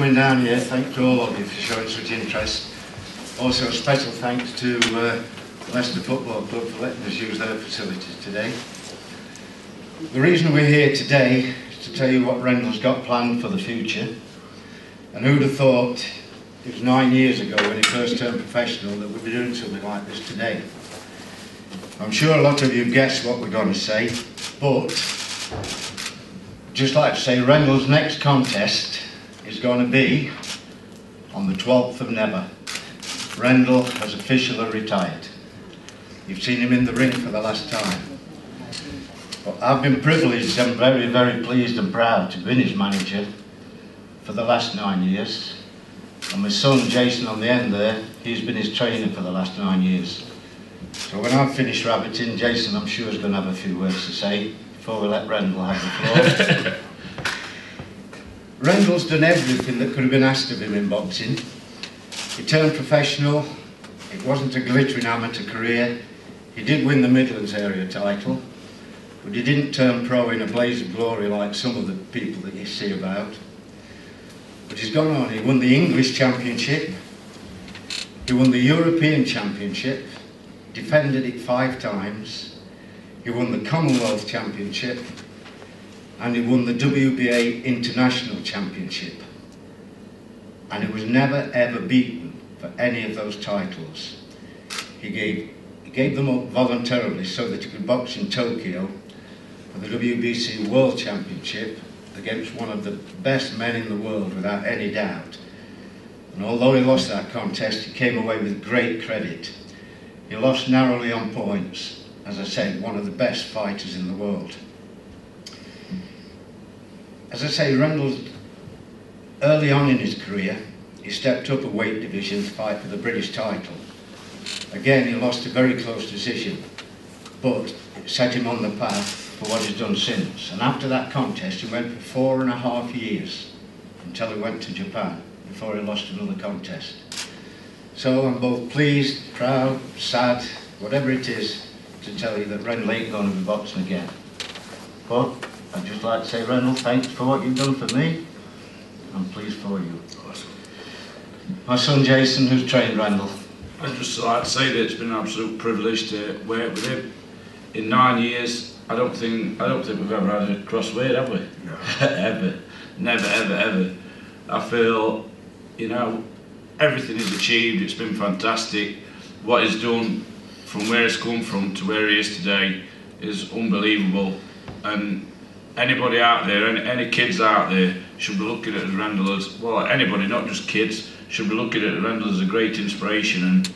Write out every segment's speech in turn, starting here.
coming down here. Thanks to all of you for showing such interest. Also, a special thanks to uh, Leicester Football Club for letting us use their facilities today. The reason we're here today is to tell you what Rendall's got planned for the future. And who'd have thought it was nine years ago when he first turned professional that we'd be doing something like this today. I'm sure a lot of you guessed what we're going to say, but just like to say Rendall's next contest is going to be on the 12th of Never. Rendall has officially retired. You've seen him in the ring for the last time. But I've been privileged and very, very pleased and proud to have been his manager for the last nine years. And my son Jason on the end there, he's been his trainer for the last nine years. So when I've finished rabbiting, Jason I'm sure is going to have a few words to say before we let Rendall have the floor. Rendall's done everything that could have been asked of him in boxing. He turned professional, it wasn't a glittering amateur career. He did win the Midlands area title, but he didn't turn pro in a blaze of glory like some of the people that you see about. But he's gone on, he won the English Championship, he won the European Championship, defended it five times, he won the Commonwealth Championship, and he won the WBA International Championship. And he was never ever beaten for any of those titles. He gave, he gave them up voluntarily so that he could box in Tokyo for the WBC World Championship against one of the best men in the world without any doubt. And although he lost that contest, he came away with great credit. He lost narrowly on points, as I said, one of the best fighters in the world. As I say, Rendall's early on in his career, he stepped up a weight division to fight for the British title. Again, he lost a very close decision, but it set him on the path for what he's done since. And after that contest, he went for four and a half years until he went to Japan before he lost another contest. So I'm both pleased, proud, sad, whatever it is, to tell you that Rendall ain't going to be boxing again. But I'd just like to say, Rendall, thanks for what you've done for me. I'm pleased for you. Awesome. My son Jason, who's trained Randall. I'd just like to say that it's been an absolute privilege to work with him. In nine years, I don't think I don't think we've ever had a crossword, have we? No. ever, never, ever, ever. I feel, you know, everything he's achieved. It's been fantastic. What he's done from where he's come from to where he is today is unbelievable. And anybody out there, any, any kids out there, should be looking at Randall as well. Anybody, not just kids, should be looking at Randall as a great inspiration and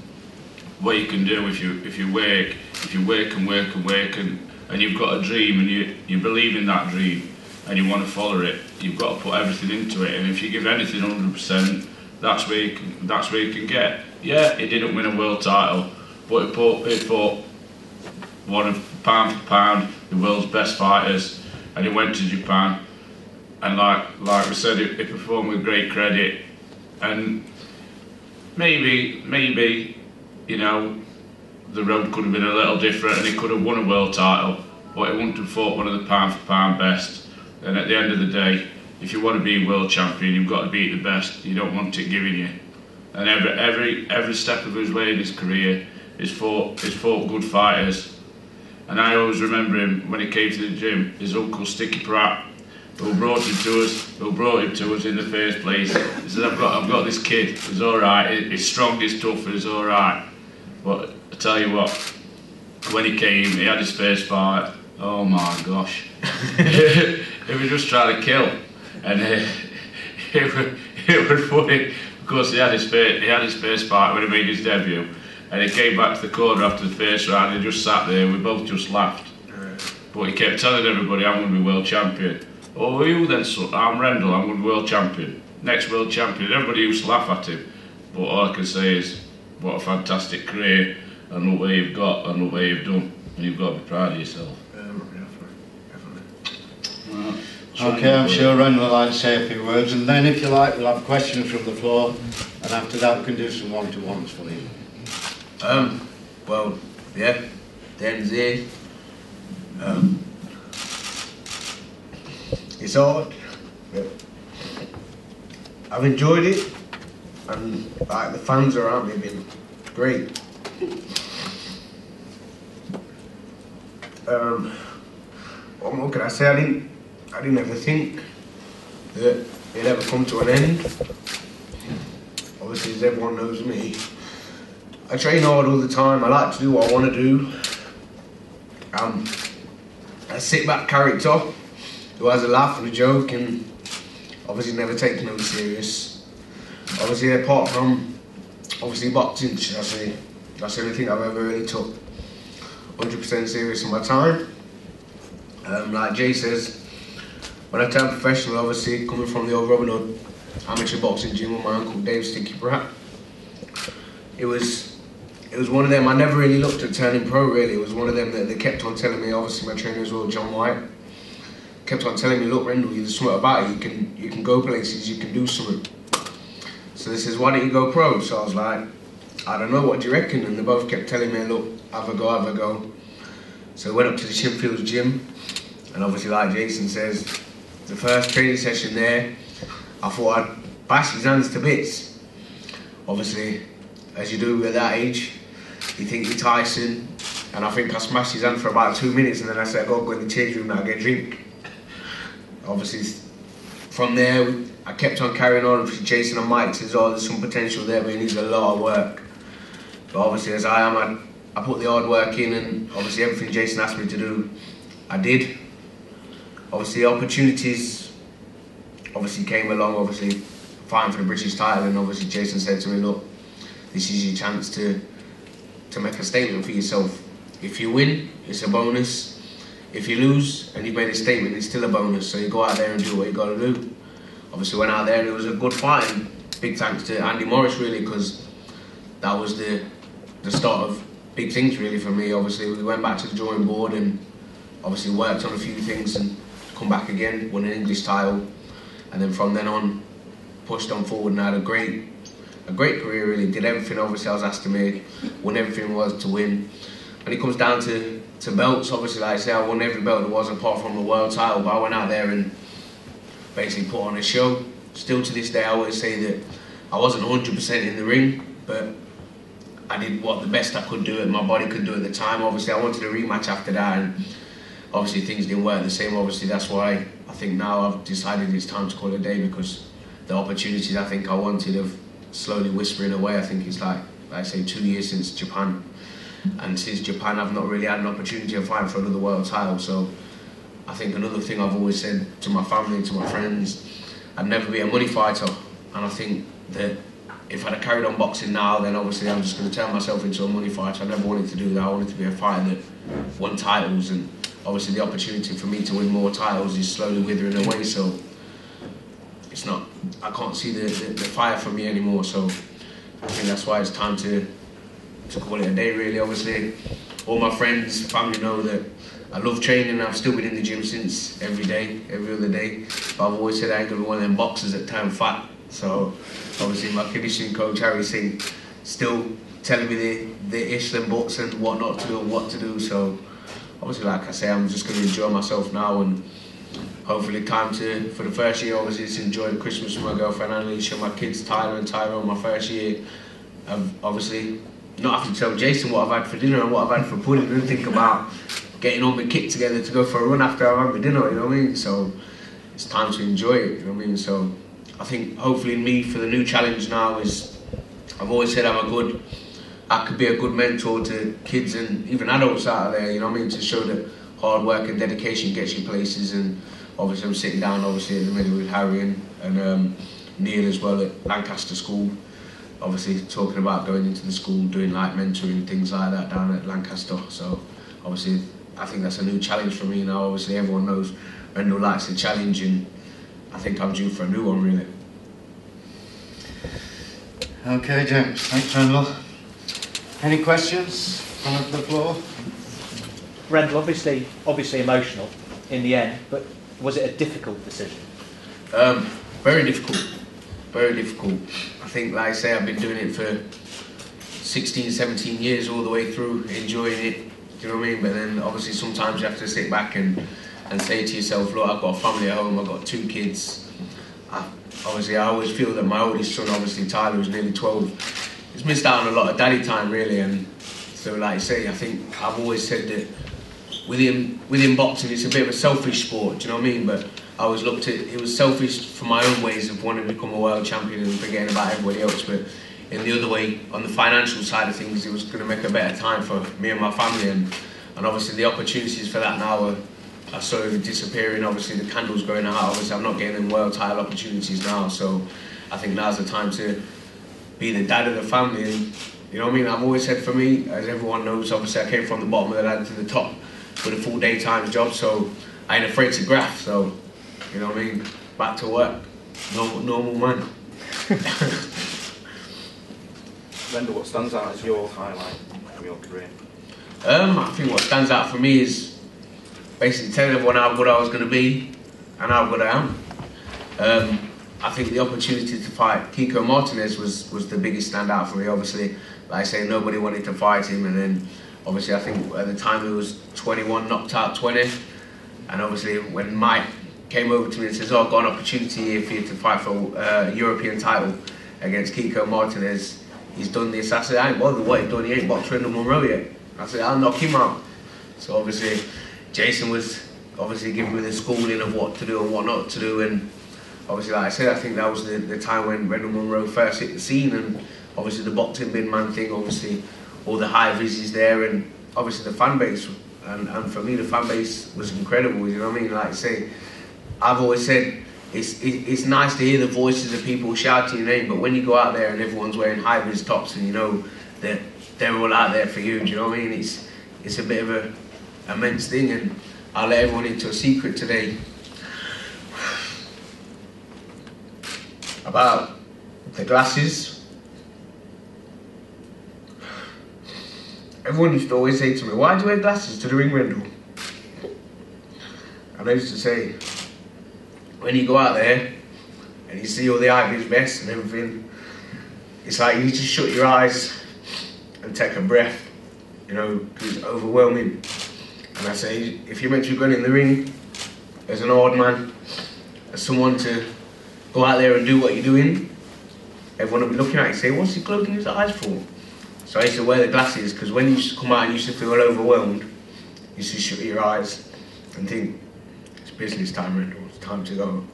what you can do if you if you work, if you work and work and work and, and you've got a dream and you you believe in that dream and you want to follow it, you've got to put everything into it. And if you give anything 100%, that's where you can, that's where you can get. Yeah, he didn't win a world title, but he put he put one of pound for pound the world's best fighters, and he went to Japan. And like like we said, he, performed with great credit, and maybe maybe you know the road could have been a little different, and he could have won a world title, but he wouldn't have fought one of the pound for pound best. And at the end of the day, if you want to be world champion, you've got to beat the best. You don't want it giving you. And every every every step of his way in his career, he's fought he's fought good fighters. And I always remember him when he came to the gym. His uncle Sticky Pratt, who brought him to us, who brought him to us in the first place. He said, "I've got I've got this kid. He's all right. He's strong. He's tough. He's all right." But I tell you what, when he came, he had his first fight. Oh my gosh, he was just trying to kill, and uh, it was it was funny because he had his first he had his first fight when he made his debut, and he came back to the corner after the first round. and He just sat there. We both just laughed, but he kept telling everybody, "I'm going to be world champion." Oh, who are you then? son? I'm Rendall. I'm going to be world champion. Next world champion. Everybody used to laugh at him, but all I can say is, what a fantastic career, and look where you've got, and look where you've done, and you've got to be proud of yourself. Definitely, definitely. Well, Okay, I'm sure Ren would like to say a few words, and then if you like, we'll have questions from the floor, and after that we can do some one-to-ones for you. Um, well, yeah, here. Um, it's hard, but I've enjoyed it, and like the fans around me have been great. Um, what more can I say? I didn't, I didn't ever think that it'd ever come to an end. Obviously, as everyone knows me, I train hard all the time. I like to do what I want to do. Um, a sit back character who has a laugh and a joke and obviously never takes no serious. Obviously, apart from obviously boxing, should I say, that's the only thing I've ever really took 100% serious in my time. Um, like Jay says, when I turned professional, obviously coming from the old Robin Hood amateur boxing gym with my uncle Dave Sticky Pratt, it was it was one of them. I never really looked at turning pro. Really, it was one of them that they kept on telling me. Obviously, my trainer as well, John White, kept on telling me, "Look, Rendall, there's smart about it. You can you can go places. You can do something." So this is why don't you go pro? So I was like, I don't know. What do you reckon? And they both kept telling me, "Look, have a go, have a go." So I went up to the Shinfields gym, and obviously, like Jason says, the first training session there, I thought I'd bash his hands to bits. Obviously, as you do at that age, you think you're Tyson, and I think I smashed his hand for about two minutes, and then I said, "Go go in the change room now, get a drink." Obviously, from there, I kept on carrying on. Obviously, Jason and Mike says, "Oh, there's some potential there, but he needs a lot of work." But obviously, as I am, I, I put the hard work in, and obviously everything Jason asked me to do, I did. Obviously, opportunities obviously came along. Obviously, fighting for the British title, and obviously Jason said to me, "Look, this is your chance to to make a statement for yourself. If you win, it's a bonus. If you lose and you've made a statement, it's still a bonus. So you go out there and do what you got to do." Obviously, went out there and it was a good fight. And big thanks to Andy Morris really because that was the the start of big things really for me. Obviously, we went back to the drawing board and obviously worked on a few things and come back again, won an English title, and then from then on pushed on forward and had a great a great career really. Did everything obviously I was asked to make, won everything was to win. And it comes down to, to belts, obviously like I say I won every belt there was apart from the world title, but I went out there and basically put on a show. Still to this day I always say that I wasn't 100% in the ring, but I did what the best I could do and my body could do at the time. Obviously I wanted a rematch after that and obviously things didn't work the same. Obviously that's why I think now I've decided it's time to call it a day because the opportunities I think I wanted have slowly whispering away. I think it's like, like I say, two years since Japan. And since Japan, I've not really had an opportunity of fighting for another world title. So I think another thing I've always said to my family, to my friends, I'd never be a money fighter. And I think that if I'd have carried on boxing now, then obviously I'm just going to turn myself into a money fighter. I never wanted to do that. I wanted to be a fighter that won titles. And obviously the opportunity for me to win more titles is slowly withering away. So it's not, I can't see the, the, the fire for me anymore. So I think that's why it's time to, to call it a day, really. Obviously, all my friends, family know that I love training. I've still been in the gym since every day, every other day. But I've always said I ain't gonna be one of them boxers that turn fat. So obviously, my conditioning coach Harry Singh still telling me the the ish and buts and what not to do and what to do. So obviously, like I say, I'm just gonna enjoy myself now and hopefully time to for the first year obviously to enjoy Christmas with my girlfriend Alicia, my kids Tyler and Tyrone. My first year, I've obviously not have to tell Jason what I've had for dinner and what I've had for pudding and think about getting all my kit together to go for a run after I've had my dinner. You know what I mean? So it's time to enjoy it. You know what I mean? So I think hopefully me for the new challenge now is I've always said I'm a good. I could be a good mentor to kids and even adults out there. You know what I mean? To show that hard work and dedication gets you places and obviously I'm sitting down obviously at the minute with Harry and, and um, Neil as well at Lancaster School. Obviously talking about going into the school, doing like mentoring things like that down at Lancaster. So obviously I think that's a new challenge for me now. Obviously everyone knows Rendall likes a challenge and I think I'm due for a new one really. Okay, James. Thanks, Rendall. Any questions from the floor? Rendall, obviously, obviously emotional in the end, but was it a difficult decision? Um, very difficult. Very difficult. I think, like I say, I've been doing it for 16, 17 years all the way through, enjoying it. Do you know what I mean? But then obviously sometimes you have to sit back and, and say to yourself, look, I've got a family at home, I've got two kids. I, obviously I always feel that my oldest son, obviously Tyler, who's nearly 12, has missed out on a lot of daddy time really. And so, like I say, I think I've always said that within within boxing, it's a bit of a selfish sport. Do you know what I mean? But I always looked at it was selfish for my own ways of wanting to become a world champion and forgetting about everybody else. But in the other way, on the financial side of things, it was going to make a better time for me and my family. And, and obviously, the opportunities for that now are, are sort of disappearing. Obviously, the candle's going out. Obviously, I'm not getting them world title opportunities now. So I think now's the time to be the dad of the family. And, you know what I mean? I've always said for me, as everyone knows, obviously, I came from the bottom of the ladder to the top with a full daytime job. So I ain't afraid to graft. So, you know what I mean? Back to work. Normal, normal man. Rendall, what stands out as your highlight from your career? Um, I think what stands out for me is basically telling everyone how good I was going to be and how good I am. Um, I think the opportunity to fight Kiko Martinez was, was the biggest standout for me. Obviously, like I say, nobody wanted to fight him, and then obviously I think at the time he was 21, knocked out 20, and obviously when Mike came over to me and says, "Oh, I've got an opportunity here for you to fight for uh, European title against Kiko Martinez," he's done this. I said, I ain't bothered what he's done. He ain't boxed Rendall Munroe yet. I said, I'll knock him out. So obviously, Jason was obviously giving me the schooling of what to do and what not to do. And obviously, like I said, I think that was the, the time when Rendall Munroe first hit the scene. And obviously, the boxing bin man thing, obviously, all the high vises there. And obviously, the fan base. And, and for me, the fan base was incredible. You know what I mean? Like I say, I've always said, it's, it, it's nice to hear the voices of people shouting your name, but when you go out there and everyone's wearing high vis tops and you know that they're all out there for you, do you know what I mean? It's it's a bit of a immense thing, and I'll let everyone into a secret today about the glasses. Everyone used to always say to me, "Why do you wear glasses to the ring, Rendall?" And I used to say, when you go out there and you see all the Ivys vests and everything, it's like you need to shut your eyes and take a breath, you know, because it's overwhelming. And I say, if you're meant to be going in the ring as an odd man, as someone to go out there and do what you're doing, everyone will be looking at you and say, what's he closing his eyes for? So I used to wear the glasses because when you used to come out and you used to feel overwhelmed, you used to shut your eyes and think, it's business time, Rendall, it's time to go.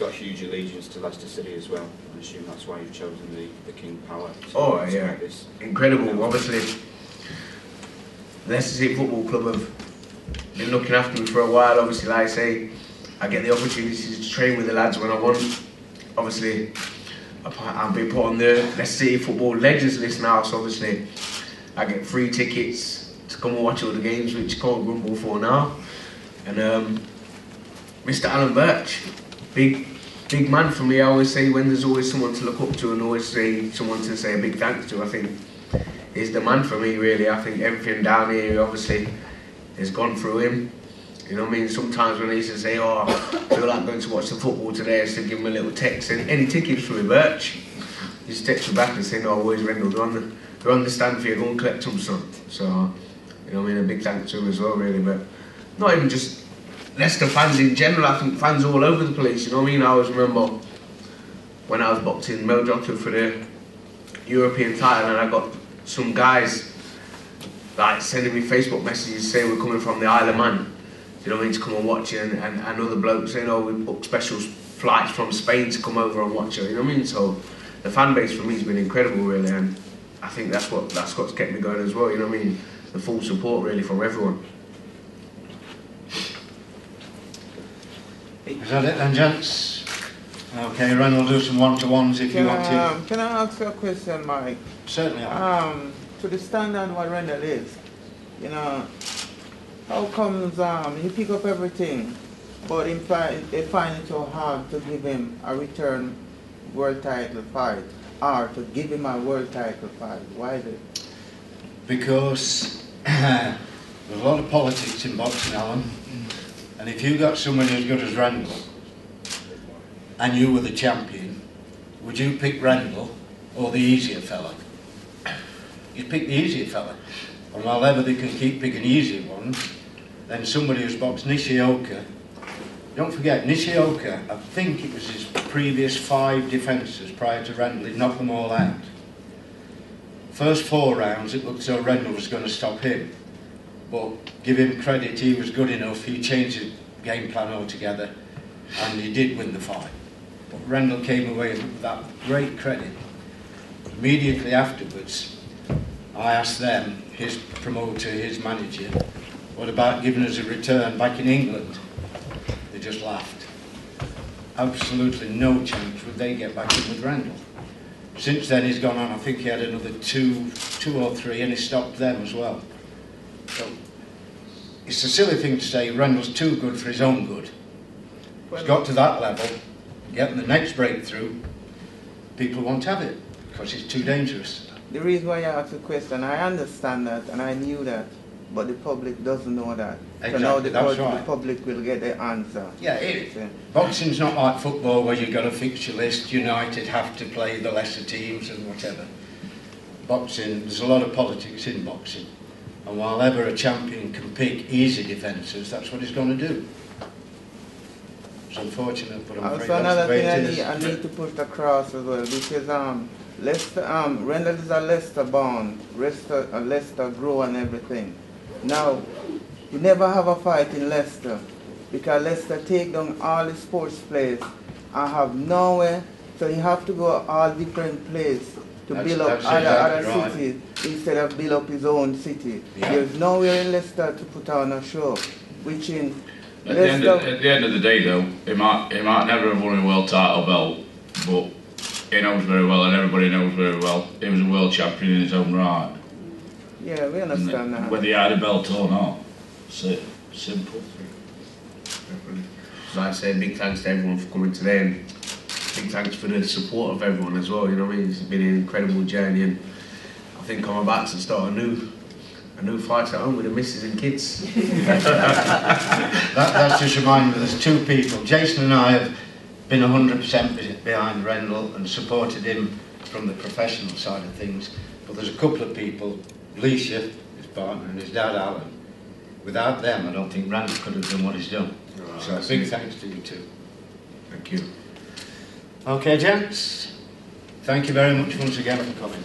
Got a huge allegiance to Leicester City as well. I assume that's why you've chosen the, the King Power. Oh, yeah. This. incredible. Obviously, Leicester City Football Club have been looking after me for a while. Obviously, like I say, I get the opportunity to train with the lads when I want. Obviously, I've been put on the Leicester City Football Legends list now, so obviously, I get free tickets to come and watch all the games, which can't grumble for now. And um, Mr. Alan Birch, big big man for me. I always say when there's always someone to look up to and always say someone to say a big thanks to. I think is the man for me really. I think everything down here obviously has gone through him. You know what I mean? Sometimes when I used to say, oh, I feel like going to watch the football today, I used to give him a little text. And any tickets for me, Birch? He just text me back and say, no, always Rendall, they're on the, they're on the stand for you, go and collect them, son. So, you know what I mean? A big thanks to him as well, really. But not even just Leicester fans in general, I think fans all over the place, you know what I mean? I always remember when I was boxing Mel Jotto for the European title and I got some guys like sending me Facebook messages saying we're coming from the Isle of Man, you know what I mean, to come and watch it and, and, and other blokes saying, oh, we booked special flights from Spain to come over and watch it, you know what I mean? So the fan base for me has been incredible really and I think that's what that's what's kept me going as well, you know what I mean? The full support really from everyone. Is that it then, gents? Okay, Ren will do some one-to-ones if you want I, to. um, can I ask you a question, Mike? Certainly. Um, to the standard what Rendall is, you know, how comes um, he pick up everything, but in fact they find it so hard to give him a return world title fight, or to give him a world title fight? Why is it? Because there's a lot of politics in boxing, Alan. And if you got somebody as good as Randall, and you were the champion, would you pick Randall or the easier fella? You'd pick the easier fella. And while ever they can keep picking easy ones, then somebody who's boxed Nishioka. Don't forget, Nishioka, I think it was his previous five defences prior to Rendall, he'd knocked them all out. First four rounds, it looked as though Rendall was going to stop him. But give him credit, he was good enough, he changed his game plan altogether, and he did win the fight. But Rendall came away with that great credit. Immediately afterwards, I asked them, his promoter, his manager, what about giving us a return back in England? They just laughed. Absolutely no chance would they get back in with Randall. Since then he's gone on, I think he had another two, two or three, and he stopped them as well. So it's a silly thing to say Randall's too good for his own good. He's got to that level, getting the next breakthrough, people won't have it because it's too dangerous. The reason why I asked the question, I understand that and I knew that, but the public doesn't know that. so now the, that's right. the public will get the answer. Yeah, it? Boxing's not like football where you've got a fixture list, United have to play the lesser teams and whatever. Boxing, there's a lot of politics in boxing. And while ever a champion can pick easy defences, that's what he's going to do. It's unfortunate, but I'm afraid Also that's the another thing I need. I need to push across as well because um Leicester um Rendall is a Leicester born, Leicester uh, Leicester grow and everything. Now you never have a fight in Leicester because Leicester take down all the sports players and have nowhere so you have to go all different places to That's- build up other other right. cities instead of build up his own city. Yeah. There's nowhere in Leicester to put on a show. Which in At the, end of, Leicester at the end of the day, though, he might he might never have won a world title belt, but he knows very well, and everybody knows very well, he was a world champion in his own right. yeah, we understand that. Whether he had a belt or not, Si- simple. Like I say, big thanks to everyone for coming today and big thanks for the support of everyone as well, you know what I mean? It's been an incredible journey and I think I'm about to start a new a new fight at home with the missus and kids. That, that's just reminding me, there's two people. Jason and I have been 100% behind Rendall and supported him from the professional side of things. But there's a couple of people, Leisha, his partner, and his dad, Alan. Without them, I don't think Rendall could have done what he's done. Oh, so a big thanks to you two. Thank you. Okay, gents. Thank you very much once again for coming.